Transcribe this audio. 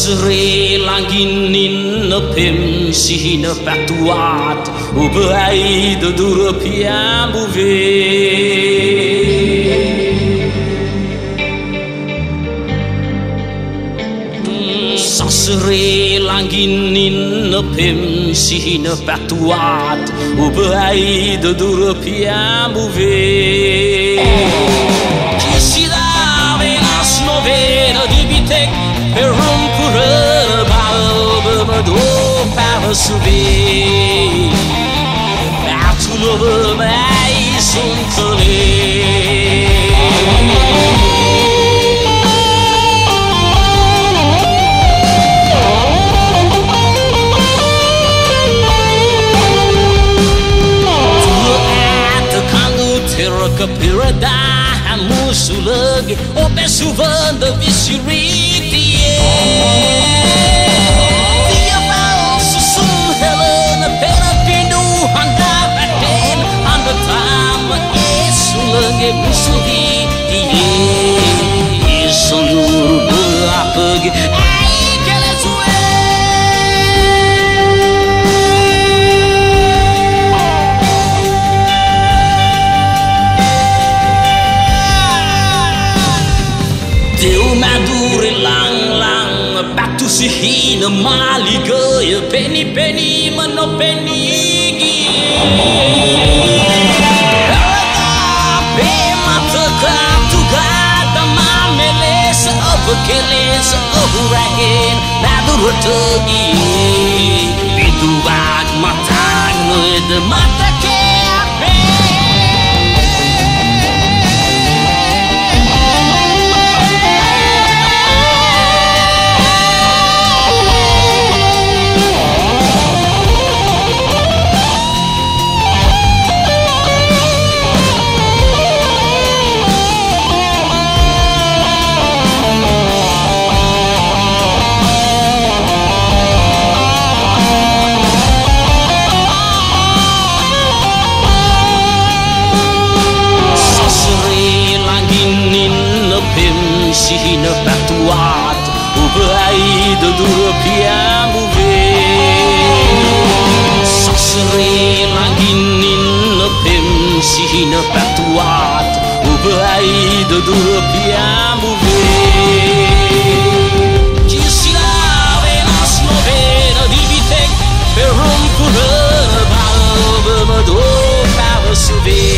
සුසරේ ලඟින්නින්න පෙම් සිහින පැතුවාත් ඔබ ඇයිද දුර පියඹුවේ සසරේ ලඟින්නින්න පෙම් සිහින පැතුවාත් ඔබ ඇයිද දුර පියඹුවේ subir Batu no mais um Kapirada Hamusulag O Besuvanda Visiriti Via පැටුසි හීන මාලිගය පෙනි පෙනීම නොපෙනීගිය අපේ මතකාතුගාතමා මෙලෙස ඔබ කෙලෙස ඔහු රැගෙන් නැදුරටගිය විදුවක් මතන්නද මතකේ? pêche ne pas o ou braide do pian mauvais sans serait ma guinin ne pêche ne pas toit ou braide do pian mauvais qui sera nos mauvais de vite per un pour le de mado cavo subir